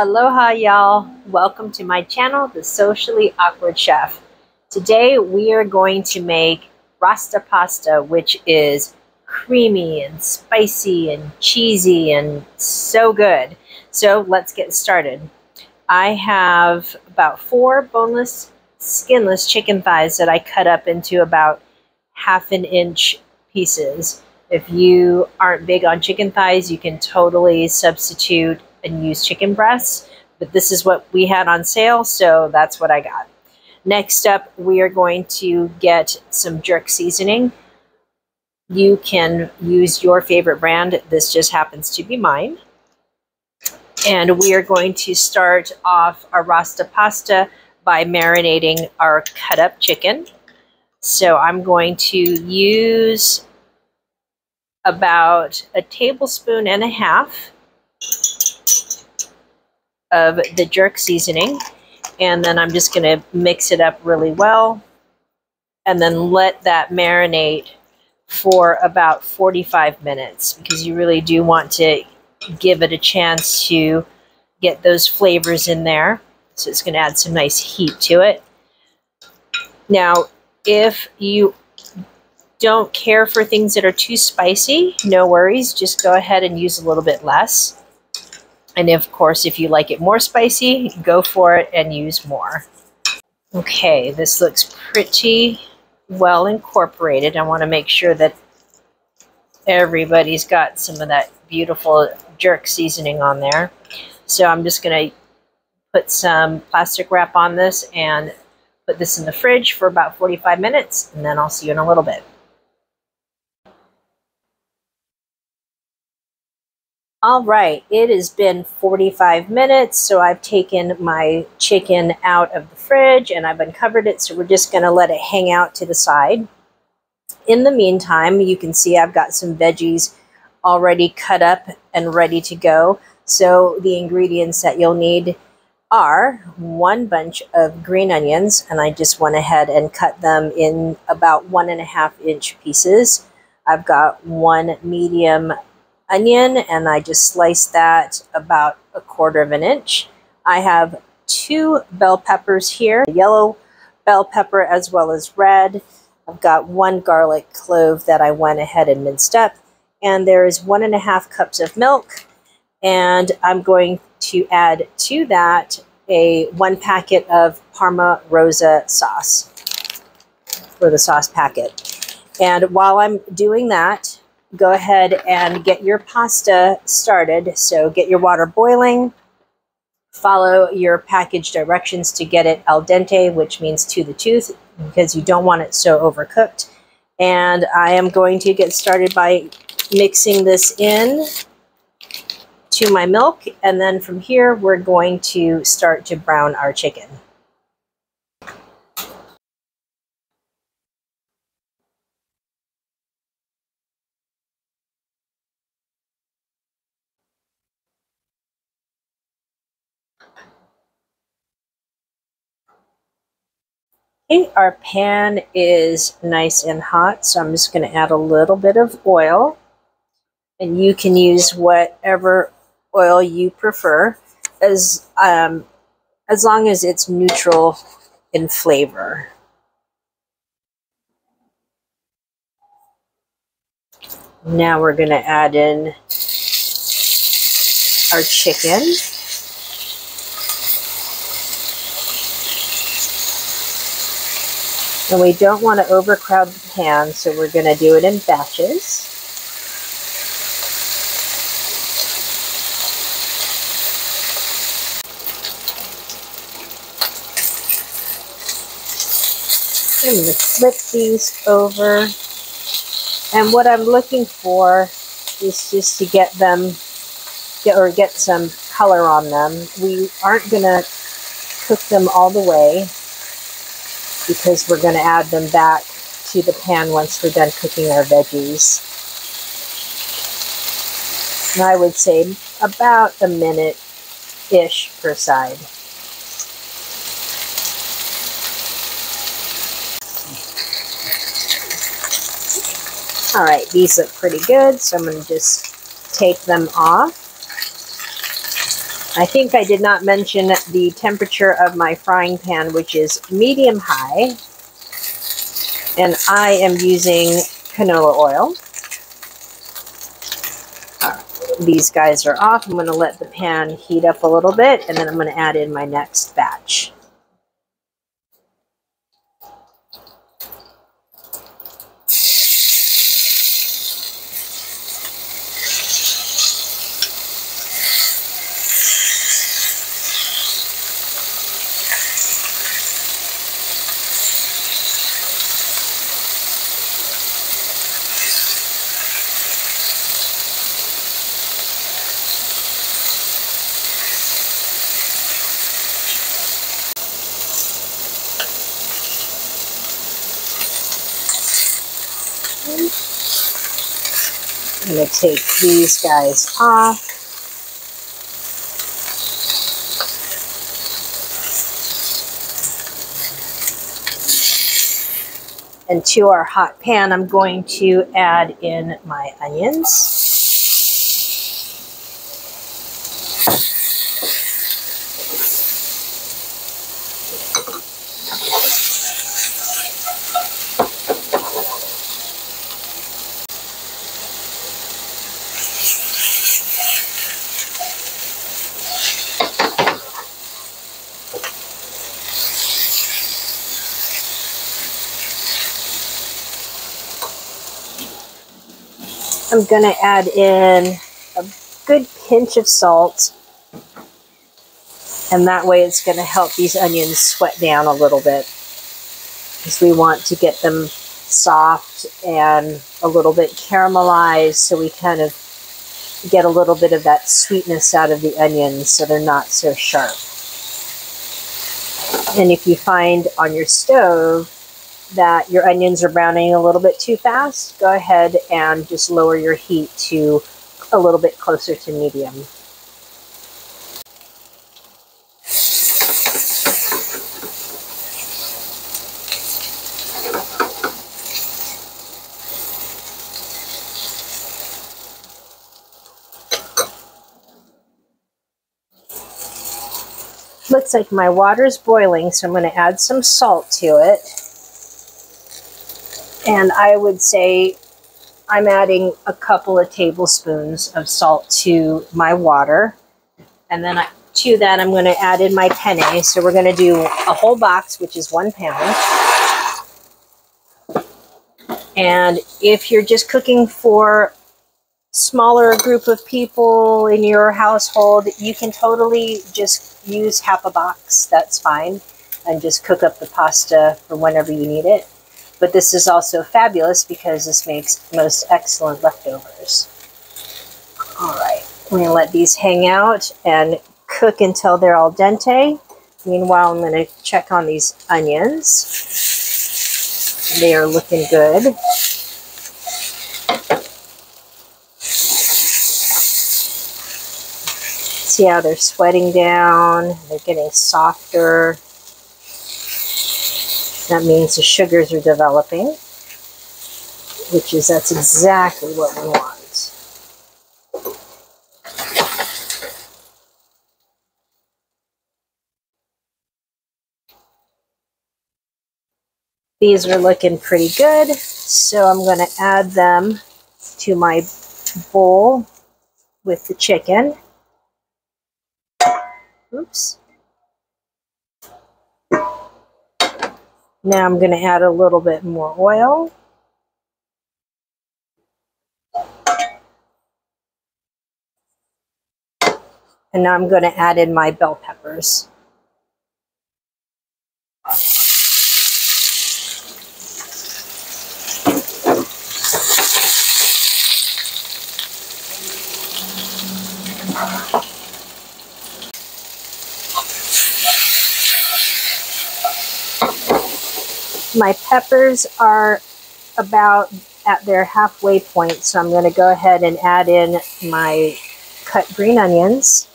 Aloha y'all! Welcome to my channel, The Socially Awkward Chef. Today we are going to make rasta pasta, which is creamy and spicy and cheesy and so good. So let's get started. I have about four boneless, skinless chicken thighs that I cut up into about half an inch pieces. If you aren't big on chicken thighs, you can totally substitute and use chicken breasts, but this is what we had on sale, so that's what I got. Next up, we are going to get some jerk seasoning. You can use your favorite brand. This just happens to be mine. And we are going to start off our rasta pasta by marinating our cut up chicken. So I'm going to use about a tablespoon and a half of the jerk seasoning. And then I'm just going to mix it up really well and then let that marinate for about 45 minutes because you really do want to give it a chance to get those flavors in there. So it's going to add some nice heat to it. Now, if you don't care for things that are too spicy, no worries. Just go ahead and use a little bit less. And of course, if you like it more spicy, go for it and use more. Okay, this looks pretty well incorporated. I want to make sure that everybody's got some of that beautiful jerk seasoning on there. So I'm just going to put some plastic wrap on this and put this in the fridge for about 45 minutes, and then I'll see you in a little bit. All right, it has been 45 minutes, so I've taken my chicken out of the fridge and I've uncovered it, so we're just going to let it hang out to the side. In the meantime, you can see I've got some veggies already cut up and ready to go. So the ingredients that you'll need are one bunch of green onions, and I just went ahead and cut them in about one and a half inch pieces. I've got one medium onion and I just sliced that about a quarter of an inch. I have two bell peppers here, yellow bell pepper as well as red. I've got one garlic clove that I went ahead and minced up. And there is one and a half cups of milk. And I'm going to add to that a one packet of Parma Rosa sauce for the sauce packet. And while I'm doing that, go ahead and get your pasta started. So get your water boiling, follow your package directions to get it al dente, which means to the tooth, because you don't want it so overcooked. And I am going to get started by mixing this in to my milk. And then from here, we're going to start to brown our chicken. Okay, our pan is nice and hot, so I'm just going to add a little bit of oil. And you can use whatever oil you prefer, as, um, as long as it's neutral in flavor. Now we're going to add in our chicken. And we don't want to overcrowd the pan, so we're going to do it in batches. I'm going to flip these over. And what I'm looking for is just to get them, get, or get some color on them. We aren't going to cook them all the way because we're going to add them back to the pan once we're done cooking our veggies. And I would say about a minute-ish per side. All right, these look pretty good, so I'm going to just take them off. I think I did not mention the temperature of my frying pan, which is medium high. And I am using canola oil. These guys are off. I'm going to let the pan heat up a little bit, and then I'm going to add in my next batch. I'm going to take these guys off. And to our hot pan, I'm going to add in my onions. I'm going to add in a good pinch of salt. And that way it's going to help these onions sweat down a little bit. Because we want to get them soft and a little bit caramelized so we kind of get a little bit of that sweetness out of the onions so they're not so sharp. And if you find on your stove that your onions are browning a little bit too fast, go ahead and just lower your heat to a little bit closer to medium. Looks like my water is boiling, so I'm going to add some salt to it. And I would say I'm adding a couple of tablespoons of salt to my water. And then I, to that, I'm going to add in my penne. So we're going to do a whole box, which is one pound. And if you're just cooking for smaller group of people in your household, you can totally just use half a box. That's fine. And just cook up the pasta for whenever you need it. But this is also fabulous because this makes most excellent leftovers. All right, we're gonna let these hang out and cook until they're al dente. Meanwhile, I'm gonna check on these onions. They are looking good. See how they're sweating down, they're getting softer. That means the sugars are developing, which is, that's exactly what we want. These are looking pretty good, so I'm going to add them to my bowl with the chicken. Oops. Now I'm going to add a little bit more oil. And now I'm going to add in my bell peppers. My peppers are about at their halfway point, so I'm going to go ahead and add in my cut green onions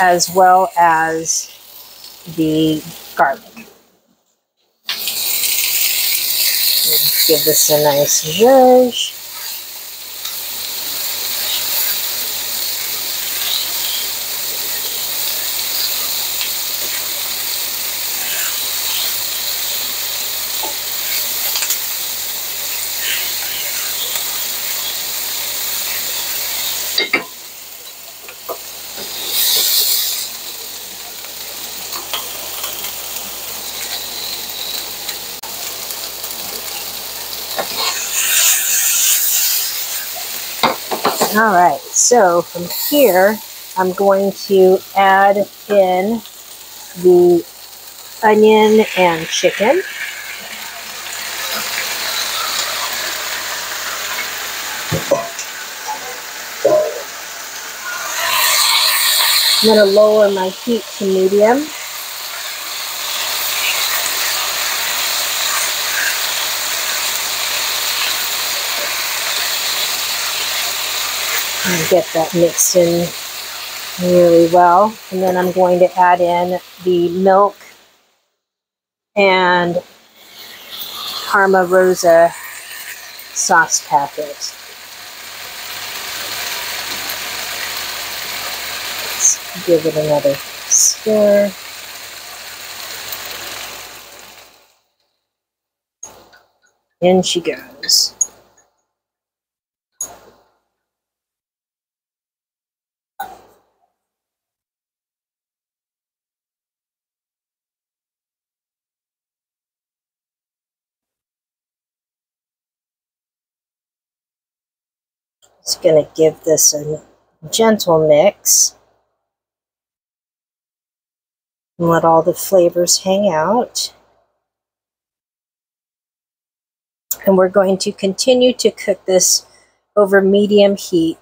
as well as the garlic. Give this a nice zhuzh. All right, so from here, I'm going to add in the onion and chicken. I'm going to lower my heat to medium. And get that mixed in really well. And then I'm going to add in the milk and Parma Rosa sauce packet. give it another stir. In she goes. Just going to give this a gentle mix and let all the flavors hang out. And we're going to continue to cook this over medium heat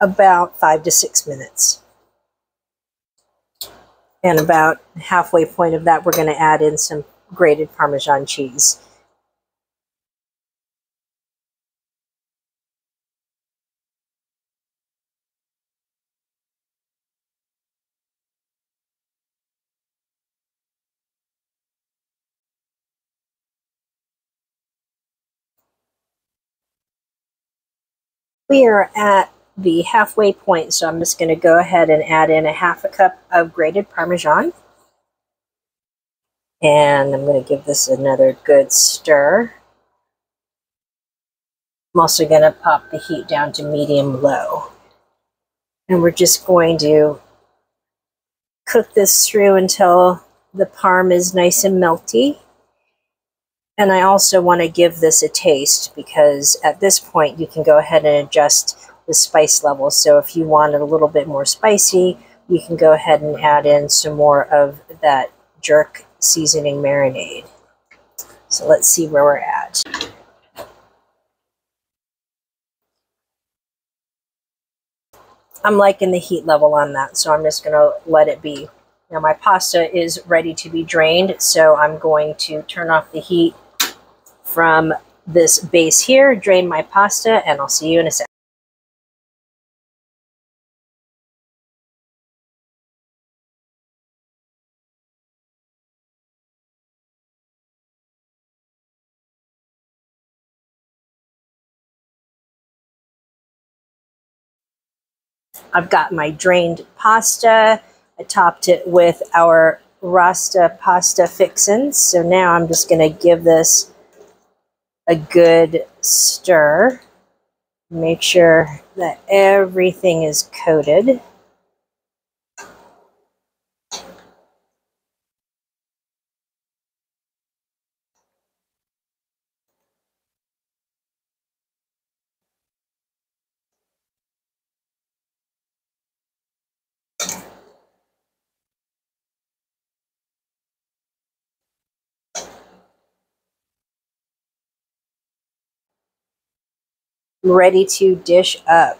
about five to six minutes. And about halfway point of that, we're going to add in some grated Parmesan cheese. We are at the halfway point, so I'm just going to go ahead and add in a half a cup of grated Parmesan. And I'm going to give this another good stir. I'm also going to pop the heat down to medium low. And we're just going to cook this through until the parm is nice and melty. And I also want to give this a taste because at this point you can go ahead and adjust the spice level. So if you want it a little bit more spicy, you can go ahead and add in some more of that jerk seasoning marinade. So let's see where we're at. I'm liking the heat level on that, so I'm just going to let it be. Now my pasta is ready to be drained, so I'm going to turn off the heat from this base here, drain my pasta, and I'll see you in a sec. I've got my drained pasta. I topped it with our Rasta pasta fixins. So now I'm just to give this a good stir. Make sure that everything is coated. Ready to dish up.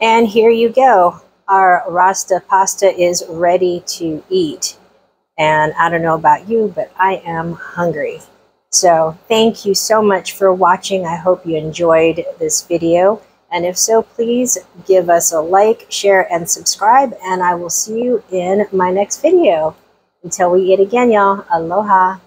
And here you go our rasta pasta is ready to eat. And I don't know about you, but I am hungry. So thank you so much for watching. I hope you enjoyed this video. And if so, please give us a like, share, and subscribe. And I will see you in my next video. Until we eat again, y'all. Aloha.